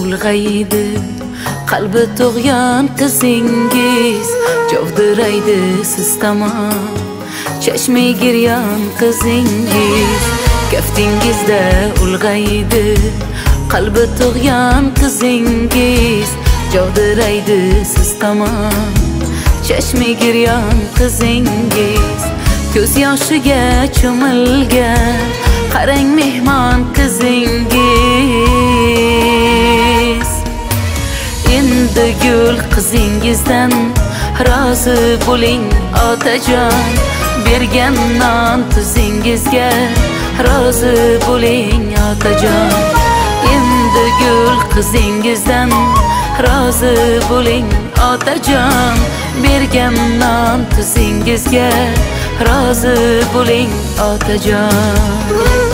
ulg'aydi qalbi tug'yon qizingiz jovdiraydi siz tomon chashmi giryon qizingiz kaftingizda ulg'aydi qalbi tug'yon qizingiz jovdiraydi siz tomon chashmi giryon qizingiz ko'z yoshiga cho'milgan qarang mehmon qizingiz. Endi gul qizingizdan. Rozi bo'ling otajon bergan non tuzingizga rozi bo'ling otajon endi gul qizingizdan. Rozi bo'ling otajon bergan non tuzingizga rozi bo'ling otajon.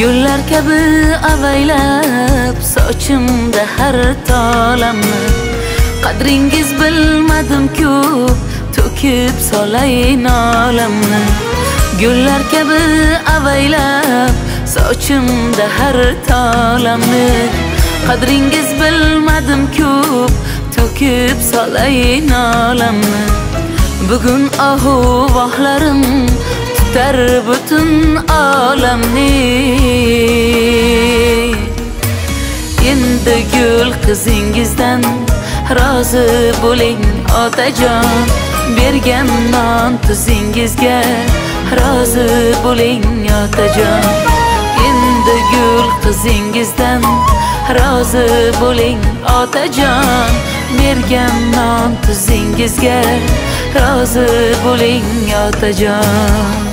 Gullar kabi avaylab sochimda har tolamni qadringiz bilmadim-ku to'kib solay nolamni gullar kabi avaylab sochimda har tolamni qadringiz bilmadim-ku to'kib solay nolamni bugun ohu vohlarim tutar butun olamni endi gul qizingizdan rozi bo'ling otajon bergan non tuzingizga rozi bo'ling otajon endi gul qizingizdan rozi bo'ling otajon bergan non tuzingizga rozi bo'ling otajon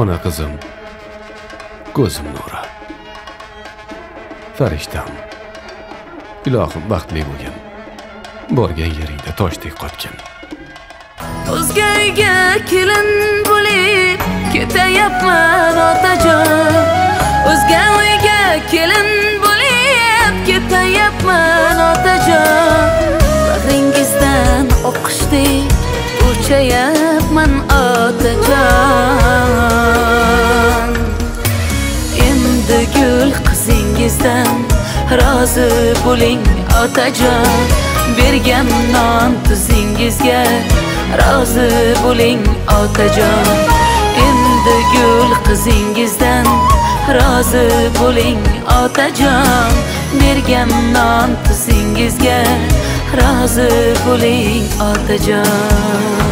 ona qizim ko'zim nuri farishtam. Ilohim baxtli bo'lgin. Borgan yeringda toshdek qotgin o'zgaga kelin bo'lib Ketayapman otajon. O'zga uyga kelin bo'lib Ketayapman otajon. Bag'ringizdan o'qishdek o'chayapman otajon. Qizingizdan rozi bo'ling otajon. Bergan non tuzingizga rozi bo'ling otajon. Endi gul qizingizdan rozi bo'ling otajon. Bergan non tuzingizga rozi bo'ling otajon.